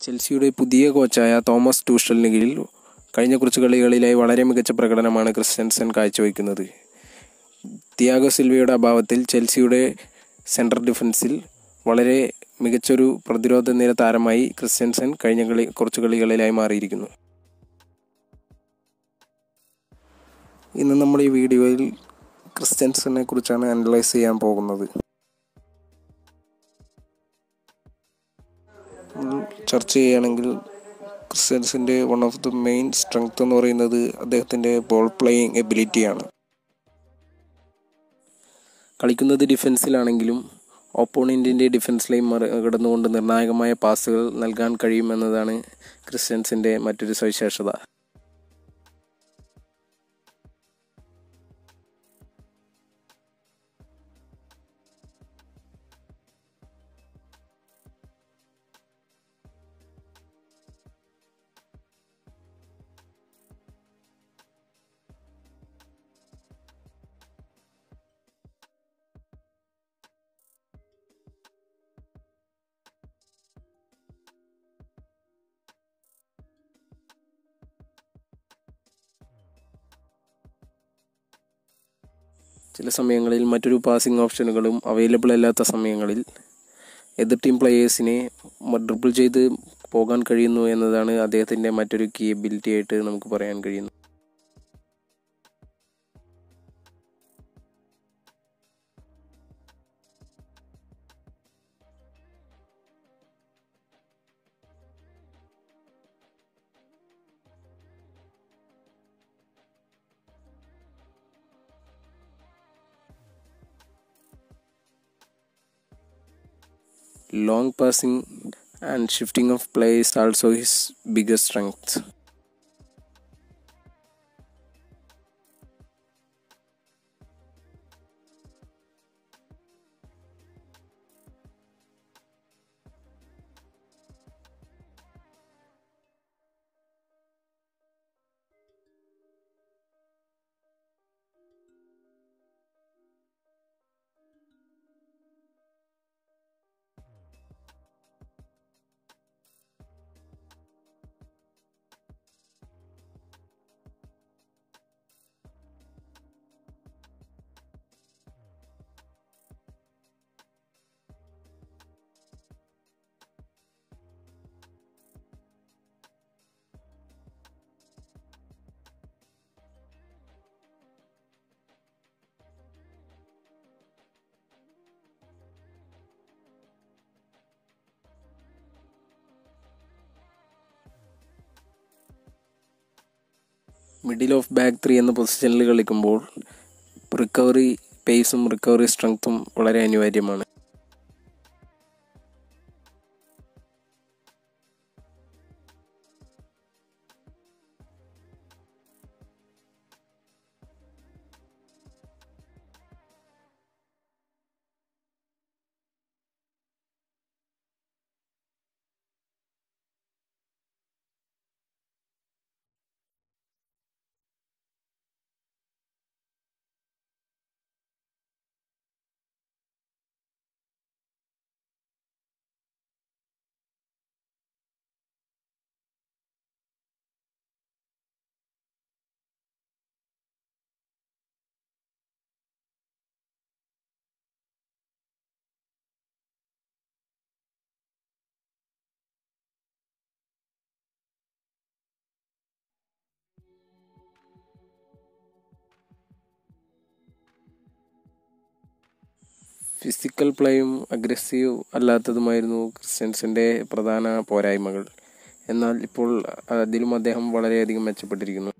ചെൽസിയുടെ പുതിയ കോച്ചായ തോമസ് ടൂഷലിന് കീഴിൽ കഴിഞ്ഞ കുറച്ച് കളികളിലായി വളരെ മികച്ച പ്രകടനമാണ് ക്രിസ്റ്റൻസൻ കാഴ്ചവെക്കുന്നത് തിയാഗോ സിൽവയുടെ അഭാവത്തിൽ ചെൽസിയുടെ സെൻട്രൽ ഡിഫൻസിൽ വളരെ മികച്ചൊരു പ്രതിരോധ നിര താരമായി ക്രിസ്റ്റൻസൻ കഴിഞ്ഞ കളി കുറച്ച് കളികളിലായി മാറിയിരിക്കുന്നു. ഇന്ന് നമ്മൾ ഈ വീഡിയോയിൽ ക്രിസ്റ്റൻസനെ കുറിച്ചാണ് അനലൈസ് ചെയ്യാൻ പോകുന്നത്. ചർച്ച ചെയ്യുകയാണെങ്കിൽ ക്രിസ്ത്യൻസിന്റെ one of the main strength എന്ന് പറയുന്നത് അദ്ദേഹത്തിന്റെ ബോൾ പ്ലേയിങ് എബിലിറ്റിയാണ് കളിക്കുന്നത് ഡിഫൻസിലാണെങ്കിലും ഓപ്പോണന്റിന്റെ ലൈൻ മറികടന്നുകൊണ്ട് നിർണായകമായ പാസുകൾ നൽകാൻ കഴിയുമെന്നതാണ് ക്രിസ്ത്യൻസിന്റെ മറ്റൊരു സവിശേഷത. ചില സമയങ്ങളിൽ മറ്റൊരു പാസിംഗ് ഓപ്ഷനുകളും അവൈലബിൾ അല്ലാത്ത സമയങ്ങളിൽ എതിർ ടീം പ്ലെയേഴ്സിനെ ഡ്രിബിൾ ചെയ്ത് പോകാൻ കഴിയുന്നു എന്നതാണ് അദ്ദേഹത്തിന്റെ മറ്റൊരു കീ എബിലിറ്റി ആയിട്ട് നമുക്ക് പറയാൻ കഴിയുന്നു long passing and shifting of play is also his biggest strength. Middle of back three എന്ന പൊസിഷനിൽ കളിക്കുമ്പോൾ റിക്കവറി പേസും റിക്കവറി സ്ട്രെങ്ത്തും വളരെ അനിവാര്യമാണ്. ഫിസിക്കൽ പ്ലേയും അഗ്രസീവ് അല്ലാത്തതുമായിരുന്നു ക്രിസ്ത്യൻസിന്റെ പ്രധാന പോരായ്മകൾ. എന്നാൽ ഇപ്പോൾ അതിലും അദ്ദേഹം വളരെയധികം മെച്ചപ്പെട്ടിരിക്കുന്നു.